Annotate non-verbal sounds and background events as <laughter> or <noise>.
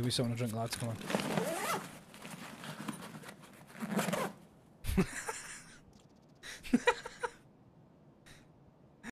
Give me something to drink, lads. Come on. <laughs>